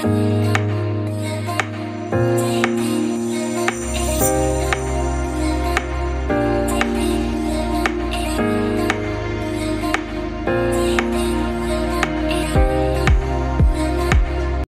Yeah.